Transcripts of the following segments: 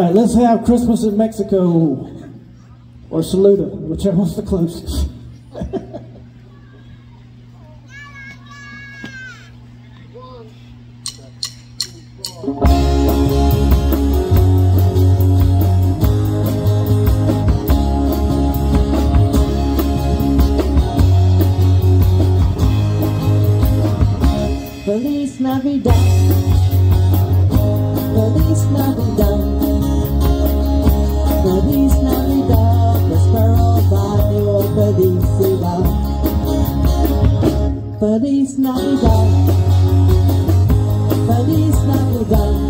right, let's have Christmas in Mexico or Saluda, whichever one's the closest. Feliz Navidad. Feliz Navidad. Feliz Navidad. Prospero año. Felicidad. Feliz Navidad. Feliz Navidad.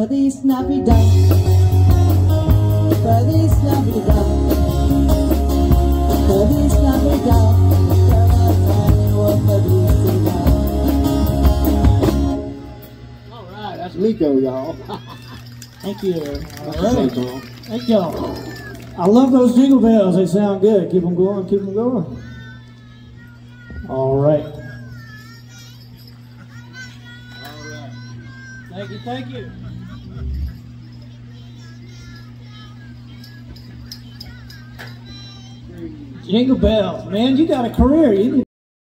Feliz Navidad. Feliz Navidad. Feliz Navidad. Prospero año felicidad. All right, that's Miko, y'all. Thank you. All Say, right. Carl. Thank y'all. I love those jingle bells. They sound good. Keep them going. Keep them going. All right. All right. Thank you. Thank you. Jingle bells, man. You got a career. You